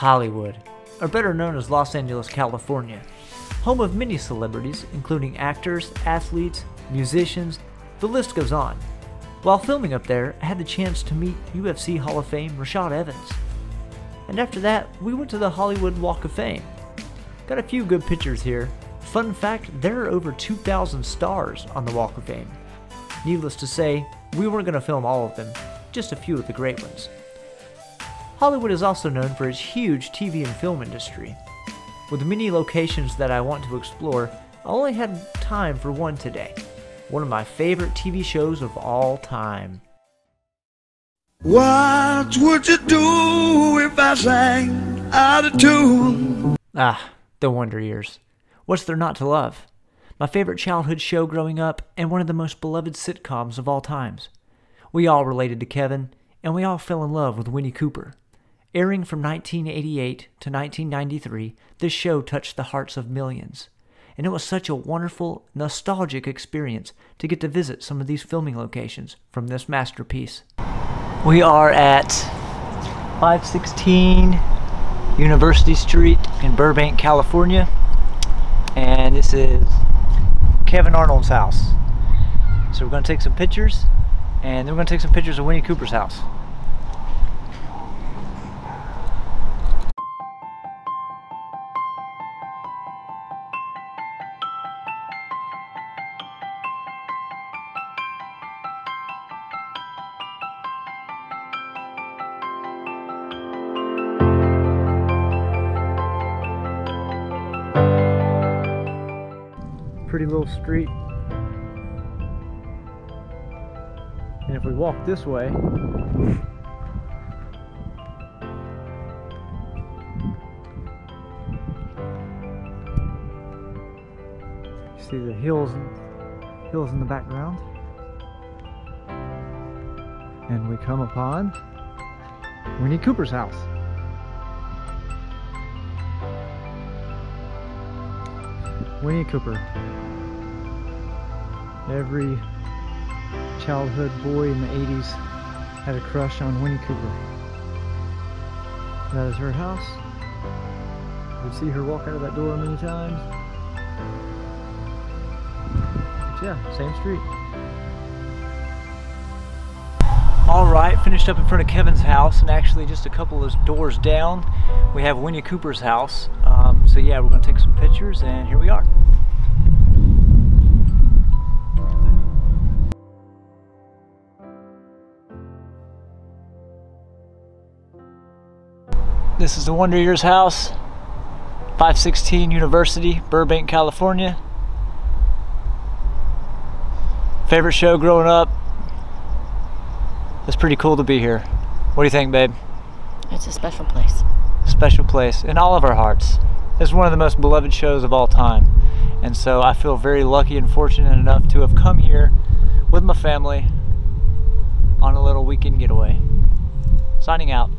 Hollywood, or better known as Los Angeles, California, home of many celebrities, including actors, athletes, musicians, the list goes on. While filming up there, I had the chance to meet UFC Hall of Fame Rashad Evans. And after that, we went to the Hollywood Walk of Fame. Got a few good pictures here. Fun fact there are over 2,000 stars on the Walk of Fame. Needless to say, we weren't going to film all of them, just a few of the great ones. Hollywood is also known for its huge TV and film industry. With many locations that I want to explore, I only had time for one today. One of my favorite TV shows of all time. What would you do if I sang out of tune? Ah, The Wonder Years. What's there not to love? My favorite childhood show growing up, and one of the most beloved sitcoms of all times. We all related to Kevin, and we all fell in love with Winnie Cooper. Airing from 1988 to 1993, this show touched the hearts of millions. And it was such a wonderful, nostalgic experience to get to visit some of these filming locations from this masterpiece. We are at 516 University Street in Burbank, California. And this is Kevin Arnold's house. So we're going to take some pictures and then we're going to take some pictures of Winnie Cooper's house. Pretty little street. And if we walk this way, see the hills, hills in the background. And we come upon Winnie Cooper's house. Winnie Cooper. Every childhood boy in the 80s had a crush on Winnie Cooper. That is her house. You see her walk out of that door many times. But yeah, same street. Alright, finished up in front of Kevin's house and actually just a couple of doors down we have Winnie Cooper's house. Um, so yeah, we're going to take some pictures and here we are. This is the Wonder Years house, 516 University, Burbank, California. Favorite show growing up. It's pretty cool to be here. What do you think, babe? It's a special place. Special place in all of our hearts. It's one of the most beloved shows of all time. And so I feel very lucky and fortunate enough to have come here with my family on a little weekend getaway. Signing out.